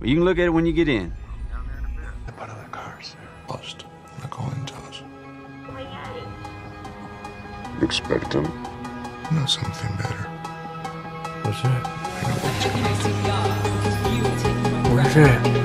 Well, you can look at it when you get in. The butt of the cars. Lost. They're calling to us. Expect him. know something better. What's that? What's that?